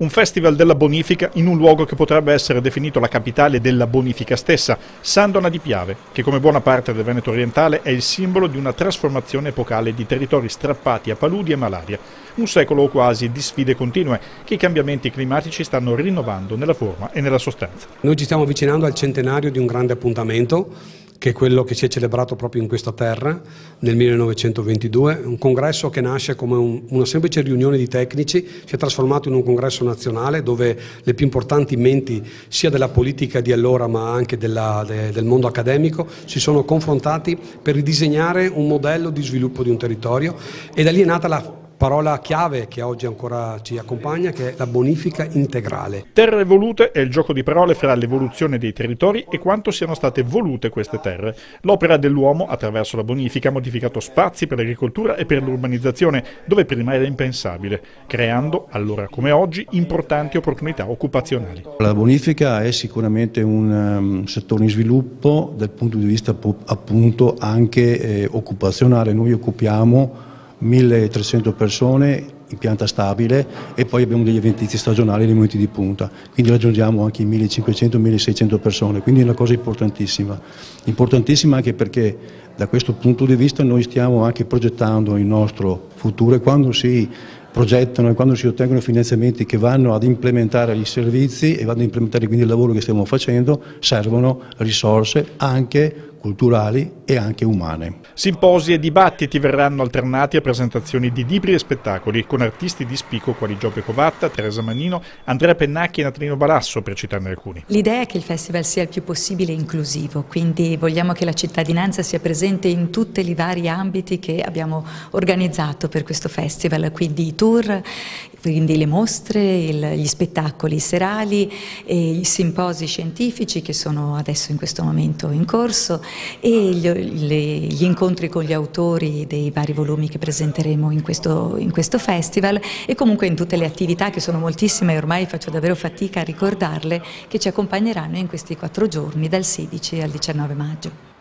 Un festival della bonifica in un luogo che potrebbe essere definito la capitale della bonifica stessa, Sandona di Piave, che come buona parte del Veneto orientale è il simbolo di una trasformazione epocale di territori strappati a paludi e malaria. Un secolo o quasi di sfide continue che i cambiamenti climatici stanno rinnovando nella forma e nella sostanza. Noi ci stiamo avvicinando al centenario di un grande appuntamento che è quello che si è celebrato proprio in questa terra nel 1922, un congresso che nasce come un, una semplice riunione di tecnici, si è trasformato in un congresso nazionale dove le più importanti menti sia della politica di allora ma anche della, de, del mondo accademico si sono confrontati per ridisegnare un modello di sviluppo di un territorio e da lì è nata la parola chiave che oggi ancora ci accompagna che è la bonifica integrale. Terre evolute è il gioco di parole fra l'evoluzione dei territori e quanto siano state volute queste terre. L'opera dell'uomo attraverso la bonifica ha modificato spazi per l'agricoltura e per l'urbanizzazione dove prima era impensabile, creando allora come oggi importanti opportunità occupazionali. La bonifica è sicuramente un um, settore in sviluppo dal punto di vista appunto anche eh, occupazionale. Noi occupiamo 1300 persone in pianta stabile e poi abbiamo degli eventizi stagionali nei momenti di punta, quindi raggiungiamo anche i 1500-1600 persone, quindi è una cosa importantissima. Importantissima anche perché da questo punto di vista noi stiamo anche progettando il nostro futuro e quando si progettano e quando si ottengono finanziamenti che vanno ad implementare i servizi e vanno ad implementare quindi il lavoro che stiamo facendo, servono risorse anche culturali e anche umane. Simposi e dibattiti verranno alternati a presentazioni di libri e spettacoli con artisti di spicco quali Giobbe Covatta, Teresa Manino, Andrea Pennacchi e Natalino Balasso per citarne alcuni. L'idea è che il festival sia il più possibile inclusivo, quindi vogliamo che la cittadinanza sia presente in tutti i vari ambiti che abbiamo organizzato per questo festival, quindi i tour, quindi le mostre, il, gli spettacoli serali i simposi scientifici che sono adesso in questo momento in corso e gli, le, gli incontri con gli autori dei vari volumi che presenteremo in questo, in questo festival e comunque in tutte le attività che sono moltissime e ormai faccio davvero fatica a ricordarle che ci accompagneranno in questi quattro giorni dal 16 al 19 maggio.